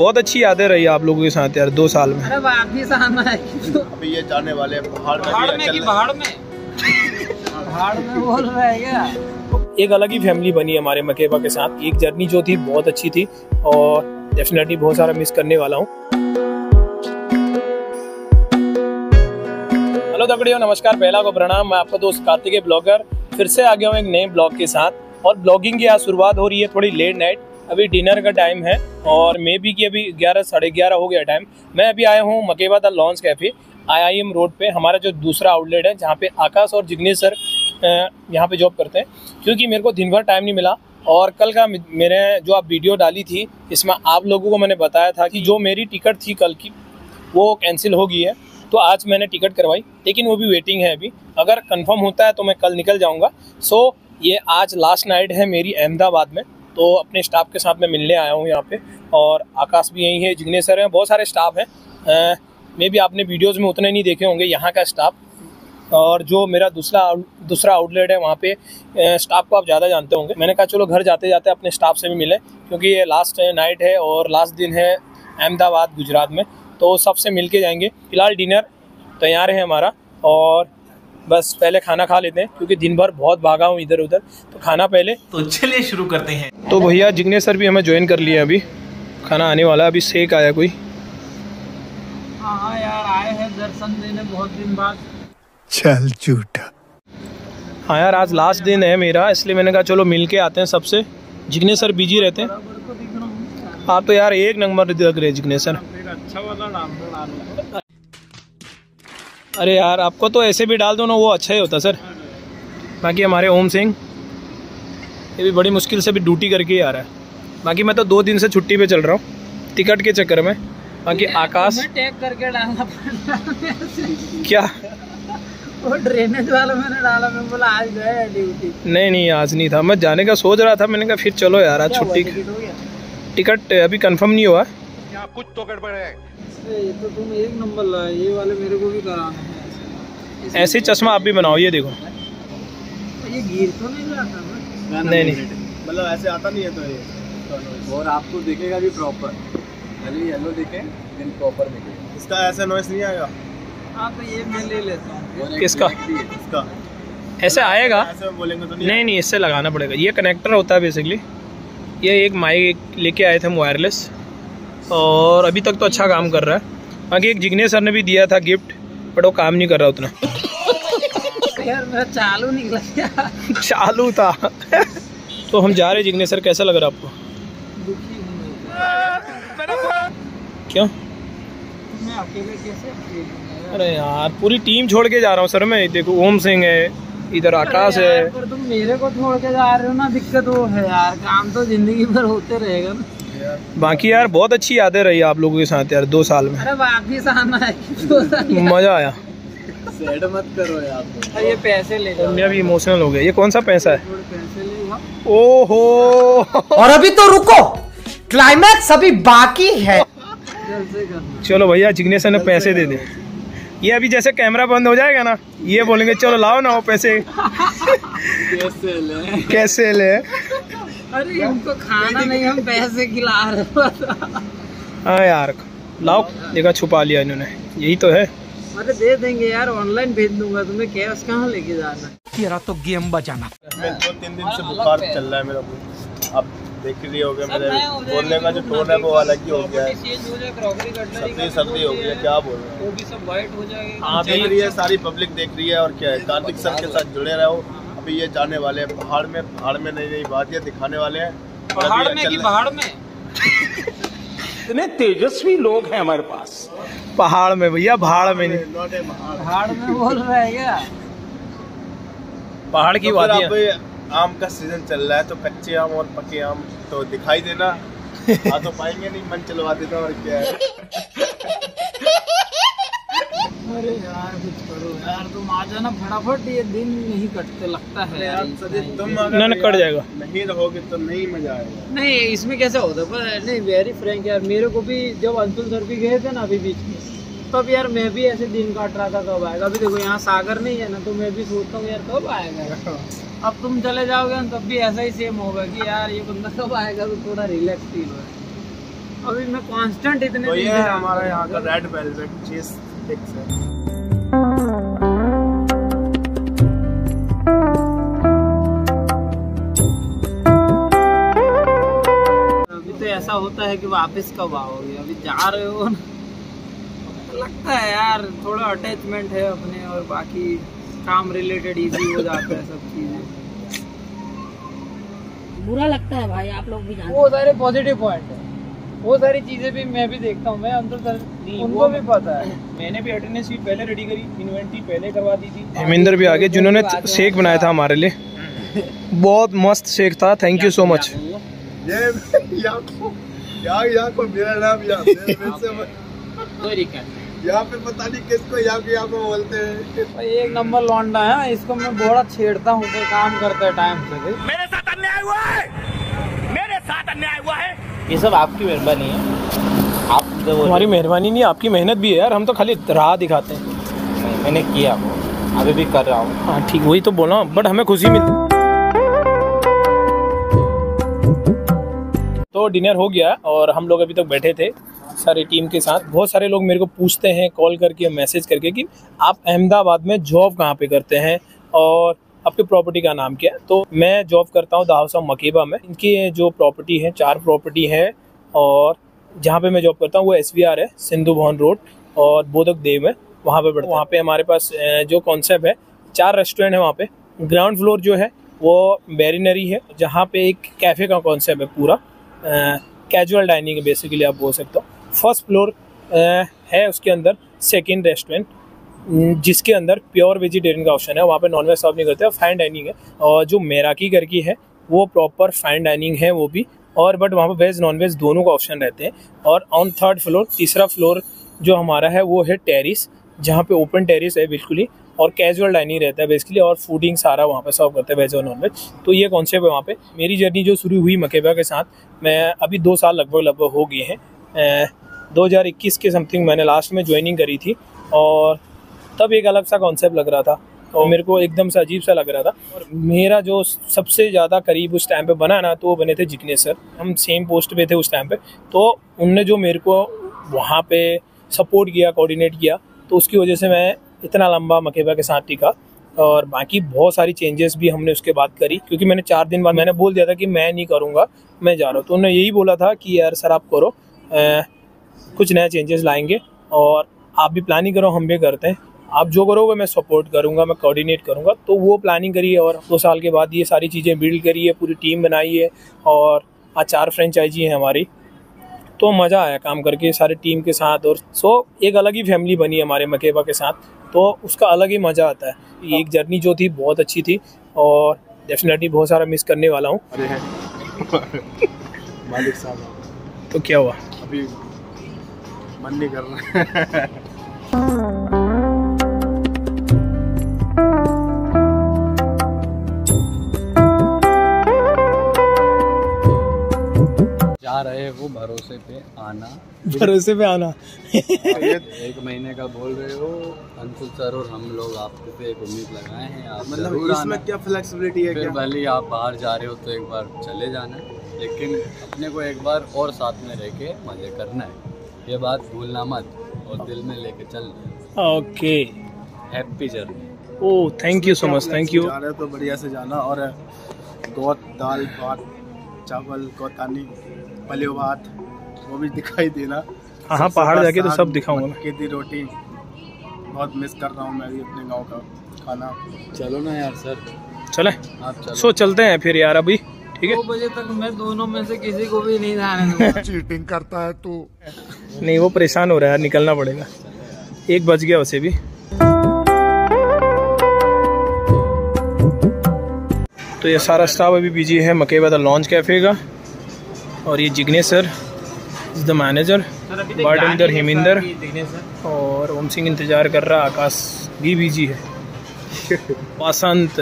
बहुत अच्छी यादें रही आप लोगों के साथ यार दो साल में। अरे वापिस आना अभी ये जाने वाले पहाड़ में पहाड़ में कि। पहाड़ में? पहाड़ में बोल रहे हैं क्या? एक अलग ही फैमिली बनी हमारे मकेबा के साथ। एक जर्नी जो थी बहुत अच्छी थी और डेफिनेटली बहुत सारा मिस करने वाला हूँ। हेलो दगड़ियों नमस्कार। पहला को प्रणाम। मैं आपका दोस्त कार्तिकेय ब्लॉगर। फिर से आ गया हूँ एक नए ब्लॉग के साथ। और ब्लॉगिंग की आज शुरुआत हो रही है थोड़ी लेट नाइट अभी डिनर का टाइम है और मे बी की अभी ग्यारह, साढ़े ग्यारह हो गया टाइम मैं अभी आया हूँ Makeba the launch cafe I I M road पे, हमारा जो दूसरा आउटलेट है, जहाँ पे आकाश और जिग्नेश सर यहाँ पे जॉब करते हैं। क्योंकि मेरे को दिन भर टाइम नहीं मिला और कल का मेरे जो आप वीडियो डाली थी, इसमें आप लोगों को मैंने बताया था कि जो मेरी टिकट थी कल की, वो कैंसिल हो गई है। तो आज मैंने टिकट करवाई, लेकिन वो भी वेटिंग है अभी। अगर कंफर्म होता है तो मैं कल निकल जाऊँगा। सो ये आज लास्ट नाइट है मेरी अहमदाबाद में। तो अपने स्टाफ के साथ मैं मिलने आया हूँ यहाँ पे। और आकाश भी यहीं है, जिग्नेश सर हैं, बहुत सारे स्टाफ हैं। मे भी आपने वीडियोज़ में उतने नहीं देखे होंगे, यहाँ का स्टाफ और जो मेरा दूसरा दूसरा आउटलेट है, वहाँ पे स्टाफ को आप ज़्यादा जानते होंगे। मैंने कहा, चलो, घर जाते जाते अपने स्टाफ से भी मिले, क्योंकि ये लास्ट नाइट है और लास्ट दिन है अहमदाबाद, गुजरात में। तो सबसे मिल के जाएँगे। फ़िलहाल डिनर तैयार है हमारा और बस पहले खाना खा लेते हैं क्योंकि दिन भर बहुत भागा हूँ इधर उधर तो खाना पहले। तो चलिए शुरू करते हैं। तो भैया जिग्नेश सर भी हमें ज्वाइन कर लिया अभी। खाना आने वाला है अभी सेक आया कोई? हाँ हाँ यार आए हैं दर्शन देने बहुत दिन बाद। चल झूठा। हाँ यार आज लास्ट दिन है मेरा इसलिए मैंने कहा चलो मिल के आते हैं सबसे। जिग्नेश सर बिज़ी रहते हैं। आप तो यार एक नंबर लग रहे हैं जिग्नेश सर। अच्छा वाला अरे यार आपको तो ऐसे भी डाल दो ना वो अच्छा ही होता सर। बाकी हमारे ओम सिंह ये भी बड़ी मुश्किल से भी ड्यूटी करके ही आ रहा है। बाकी मैं तो दो दिन से छुट्टी पे चल रहा हूँ टिकट के चक्कर में। बाकी आकाश टैग करके डालना पड़ता क्या? वो ड्रेनेज वाला मैंने डाला मैं बोला आज गए ड्यूटी नहीं नहीं आज नहीं था। मैं जाने का सोच रहा था मैंने कहा फिर चलो यार आज छुट्टी टिकट हो अभी कंफर्म नहीं हुआ। अरे, ये तो तुम एक नंबर लाए ये वाले मेरे को भी कराने हैं ऐसे। ही चश्मा आप भी बनाओ ये देखो। ये गिर तो नहीं जाता ना? नहीं नहीं। मतलब ऐसे आता नहीं है तो ये। और आपको दिखेगा भी प्रॉपर भले येलो दिखे लेकिन प्रॉपर दिखे। इसका ऐसा नॉइस नहीं आएगा। हाँ तो ये मैं ले लेता हूँ। किसका? इसका। ऐसे आएगा? ऐसे बोलेंगे तो नहीं नहीं नहीं इससे लगाना पड़ेगा। ये कनेक्टर होता है बेसिकली ये एक माइक लेके आए थे हम वायरलेस और अभी तक तो अच्छा काम कर रहा है। बाकी एक जिग्नेश सर ने भी दिया था गिफ्ट बट वो काम नहीं कर रहा उतना। यार चालू निकला चालू था। तो हम जा रहे जिग्नेश सर कैसा लग रहा आपको? दुखी क्यों? मैं अकेले कैसे अरे यार पूरी टीम छोड़ के जा रहा हूँ सर मैं। देखो ओम सिंह है इधर आकाश है। पर तुम मेरे को छोड़ के जा रहे हो ना दिक्कत वो है यार काम तो ज़िंदगी भर होते रहेगा ना। बाकी यार बहुत अच्छी यादें रही आप लोगों के साथ यार दो साल में। अरे वापिस आना मज़ा आया। सैड मत करो यार। ये पैसे ले जाओ। मैं भी इमोशनल हो गया। ये कौन सा पैसा है? थोड़े पैसे ले जाओ ओहो। और अभी तो रुको। क्लाइमैक्स अभी बाकी है। चलो भैया जिग्नेश ने पैसे दे दे ये अभी जैसे कैमरा बंद हो जाएगा ना ये बोलेंगे चलो लाओ ना वो पैसे। कैसे ले? कैसे ले? अरे हमको खाना नहीं हम पैसे खिला रहे हाँ। यार लाओ देखा छुपा लिया इन्होंने। यही तो है। अरे दे देंगे यार ऑनलाइन भेज दूँगा तुम्हें कैश कहाँ लेके जाना है? तेरा तो गेम बजाना। मैं दो तीन दिन से बुखार चल रहा है मेरा अब देख रही हो गया मेरे हो बोलने का जो टोन है वो अलग ही हो गया है। हो सर्दी सर्दी हो है क्या बोल रहे वो भी सब वाइट हो जाएगा। हैं देख रही है सारी पब्लिक देख रही है और क्या है कार्तिक सर के साथ जुड़े रहो। अभी ये जाने वाले हैं। पहाड़ में पहाड़ में नई नई बातें दिखाने वाले हैं। पहाड़ में कि पहाड़ में? इतने तेजस्वी लोग हैं हमारे पास। पहाड़ में भैया पहाड़ में नहीं। पहाड़ में बोल रहे हैं क्या? पहाड़ की तो वादियाँ। अब आम का सीज़न चल रहा है तो कच्चे आम और पके आम तो दिखाई देना। आ तो पाएँगे नहीं मन चलवा देता और क्या है। अरे यार कुछ करो यार तुम आ जाना फटाफट ये दिन नहीं कटते लगता है यार तुम अगर ना, कट जाएगा। नहीं रहोगे तो नहीं मज़ा आएगा। नहीं इसमें कैसे होता पर नहीं वेरी फ्रैंक यार मेरे को भी जब अंशुल सर भी गए थे ना अभी बीच में तब यार मैं भी ऐसे दिन काट रहा था कब आएगा? अभी देखो यहाँ सागर नहीं है ना तो मैं भी सोचता हूँ यार कब आएगा? अब तुम चले जाओगे ना तब भी ऐसा ही सेम होगा कि यार ये बंदा कब आएगा तो थोड़ा रिलैक्स फील हो अभी मैं कांस्टेंट इतने तो ये हमारा यहाँ का रेड वेलवेट चीज़ है तो ऐसा होता है कि वापस कब आओगे? अभी जा रहे हो ना? तो लगता है यार थोड़ा अटैचमेंट है अपने और बाकी काम रिलेटेड इजी हो जाता है सब चीज़ें। बुरा लगता है भाई आप लोग भी जानते वो सारे पॉजिटिव पॉइंट है। वो सारी चीज़ें भी मैं भी देखता हूँ मैं अंदर सर उनको भी पता है। मैंने भी अटेंडेंस शीट पहले रेडी करी इन्वेंट्री पहले करवा दी थी। हेमिंदर भी आगे जिन्होंने शेक बनाया था हमारे लिए। बहुत मस्त शेक था थैंक यू सो मच ये यहाँ पे- कोई दिक्कत यहाँ पे पता नहीं किसको यहाँ को बोलते हैं। एक नंबर लौंडा है इसको मैं बड़ा छेड़ता हूँ काम करते है टाइम से मेरे साथ अन्याय हुआ है मेरे साथ अन्याय हुआ है ये सब आपकी मेहरबानी है। आप हमारी मेहरबानी नहीं आपकी मेहनत भी है यार हम तो खाली राह दिखाते हैं। नहीं, मैंने किया। वो अभी भी कर रहा हूँ। हाँ ठीक वही तो बोला बट हमें खुशी मिलती तो डिनर हो गया और हम लोग अभी तक बैठे थे सारी टीम के साथ। बहुत सारे लोग मेरे को पूछते हैं कॉल करके मैसेज करके कि आप अहमदाबाद में जॉब कहाँ पे करते हैं? और आपकी प्रॉपर्टी का नाम क्या है? तो मैं जॉब करता हूँ द हाउस ऑफ़ मकेबा में। इनकी जो प्रॉपर्टी है, चार प्रॉपर्टी है और जहाँ पे मैं जॉब करता हूँ, वो एस है, सिंधु भवन रोड और बोधक देव में, वहाँ पे वहाँ पे हमारे पास जो कॉन्सेप्ट है, चार रेस्टोरेंट है वहाँ पे। ग्राउंड फ्लोर जो है, वो बेरिनरी है, जहाँ पे एक कैफ़े का कॉन्सेप्ट है पूरा। कैजुअल डाइनिंग बेसिकली आप बोल सकते हो। फ़र्स्ट फ्लोर है उसके अंदर सेकेंड रेस्टोरेंट जिसके अंदर प्योर वेजिटेरियन का ऑप्शन है, वहाँ पे नॉनवेज सर्व नहीं करते फाइन डाइनिंग है। और जो मेराकी करके है, वो प्रॉपर फाइन डाइनिंग है वो भी। और बट वहाँ पे वेज नॉन वेज दोनों का ऑप्शन रहते हैं। और ऑन थर्ड फ्लोर तीसरा फ्लोर जो हमारा है, वो है टेरिस जहाँ पे ओपन टेरिस है बिल्कुल ही। और कैजुअल डाइनिंग रहता है बेसिकली और फूडिंग सारा वहाँ पे सर्व करते हैं वेज और नॉन वेज तो ये कॉन्सेप्ट है वहाँ पे। मेरी जर्नी जो शुरू हुई मकेबा के साथ, मैं अभी दो साल लगभग लगभग हो गए हैं। दो हज़ार इक्कीस के समथिंग मैंने लास्ट में ज्वाइनिंग करी थी। और तब एक अलग सा कॉन्सेप्ट लग रहा था और मेरे को एकदम से अजीब सा लग रहा था। और मेरा जो सबसे ज़्यादा करीब उस टाइम पे बना ना तो वो बने थे जिग्नेश सर हम सेम पोस्ट पे थे उस टाइम पे। तो उनने जो मेरे को वहाँ पे सपोर्ट किया कोऑर्डिनेट किया तो उसकी वजह से मैं इतना लंबा मकेबा के साथ टिका। और बाकी बहुत सारी चेंजेस भी हमने उसके बाद करी, क्योंकि मैंने चार दिन बाद मैंने बोल दिया था कि मैं नहीं करूँगा, मैं जा रहा हूँ। तो उन्होंने यही बोला था कि, यार सर, आप करो कुछ नए चेंजेस लाएँगे और आप भी प्लानिंग करो, हम भी करते हैं। आप जो करोगे मैं सपोर्ट करूँगा मैं कोऑर्डिनेट करूँगा। तो वो प्लानिंग करिए और दो साल के बाद ये सारी चीज़ें बिल्ड करिए पूरी टीम बनाइए और आज चार फ्रेंचाइजी हैं हमारी। तो मज़ा आया काम करके सारे टीम के साथ और सो एक अलग ही फैमिली बनी हमारे मकेबा के साथ। तो उसका अलग ही मज़ा आता है। एक जर्नी जो थी बहुत अच्छी थी और डेफिनेटली बहुत सारा मिस करने वाला हूँ। मालिक साहब। तो क्या हुआ? अभी मन नहीं कर रहा। रहे वो भरोसे पे आना। भरोसे पे आना। एक महीने का बोल रहे हो। अंकुल सर और हम लोग आपके पे एक उम्मीद लगाए हैं। आप मतलब इसमें क्या फ्लेक्सिबिलिटी है क्या? भले आप बाहर जा रहे हो तो एक बार चले जाना। लेकिन अपने को एक बार और साथ में रह के मज़े करना है। ये बात भूलना मत और दिल में लेके चलना okay. Happy journey oh thank you so much thank you जा रहे हो तो बढ़िया से जाना। और गोत दाल भात चावल गोतानी पलियो भात वो भी दिखाई देना। हाँ हाँ पहाड़ जाके तो सब दिखाऊँगा मैं। मक्के की रोटी। बहुत मिस कर रहा हूँ मैं भी अपने गाँव का खाना। चलो ना यार सर। चले। आप चलो। सो चलते हैं फिर यार अभी ठीक है? दो बजे तक मैं दोनों में से किसी को भी नहीं जाने चीटिंग करता है तू। नहीं वो परेशान हो रहा है निकलना पड़ेगा। एक बज गया उसे भी। तो ये सारा स्टाफ अभी बिज़ी है मकेबा द लॉन्च कैफ़े का। और ये Jignesh sir is the manager bartender Heminder और ओम सिंह इंतज़ार कर रहा आकाश भी बिज़ी है। Basant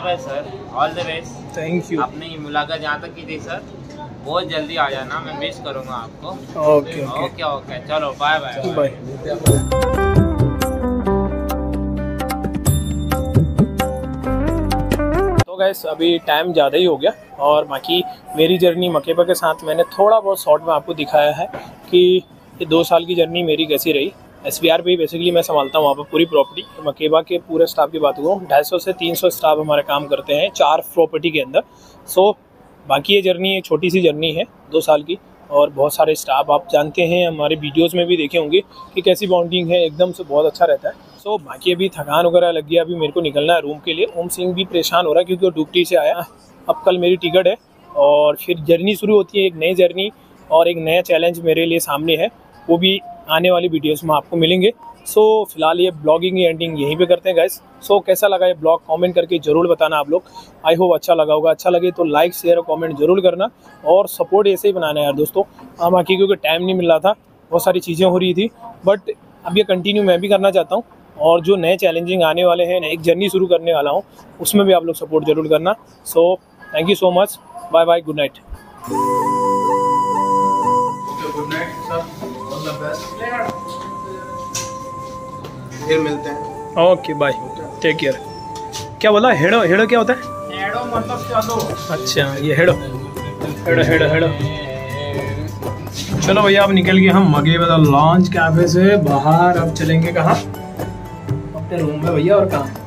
bye bye sir all the best thank you आपने ये मुलाकात यहाँ तक की थी सर बहुत जल्दी आ जाना मैं मिस करूँगा आपको. ओके ओके ओके ओके चलो बाय बाय बाय तो गैस अभी टाइम ज़्यादा ही हो गया और बाकी मेरी जर्नी मकेबा के साथ मैंने थोड़ा बहुत शॉर्ट में आपको दिखाया है कि ये दो साल की जर्नी मेरी कैसी रही। एस बी आर पे बेसिकली मैं संभालता हूँ वहाँ पर पूरी प्रॉपर्टी मकेबा के पूरे स्टाफ की बात करूँ, ढाई सौ से तीन सौ स्टाफ हमारे काम करते हैं चार प्रॉपर्टी के अंदर। सो बाकी ये जर्नी एक छोटी सी जर्नी है दो साल की, और बहुत सारे स्टाफ आप जानते हैं, हमारे वीडियोस में भी देखे होंगे कि कैसी बाउंडिंग है, एकदम से बहुत अच्छा रहता है। सो बाकी अभी थकान वगैरह लग गया अभी मेरे को निकलना है रूम के लिए। ओम सिंह भी परेशान हो रहा है क्योंकि वो ड्यूटी से आया। अब कल मेरी टिकट है, और फिर जर्नी शुरू होती है, एक नई जर्नी और एक नया चैलेंज मेरे लिए सामने है। वो भी आने वाली वीडियोस में आपको मिलेंगे। सो so, फ़िलहाल ये ब्लॉगिंग एंडिंग यहीं पे करते हैं गाइस सो so, कैसा लगा ये ब्लॉग कमेंट करके ज़रूर बताना आप लोग। आई होप अच्छा लगा होगा। अच्छा लगे तो लाइक शेयर और कमेंट ज़रूर करना। और सपोर्ट ऐसे ही बनाना यार दोस्तों। हाँ बाकी क्योंकि टाइम नहीं मिल रहा था बहुत सारी चीज़ें हो रही थी। बट अब ये कंटिन्यू मैं भी करना चाहता हूँ। और जो नए चैलेंजिंग आने वाले हैं एक जर्नी शुरू करने वाला हूँ उसमें भी आप लोग सपोर्ट ज़रूर करना। So thank you so much bye bye good night फिर मिलते हैं। ओके बाय टेक केयर क्या बोला? हेड़ो हेड़ो क्या होता है? हेडो मतलब चलो अच्छा ये हेड़ो। हेड़ो हेड़ो हेड़ो। चलो भैया अब निकल गए हम मगे वाला लॉन्च कैफ़े से। बाहर अब चलेंगे कहाँ? अपने रूम में भैया और कहाँ?